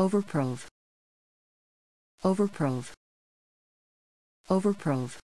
Overprove. Overprove. Overprove.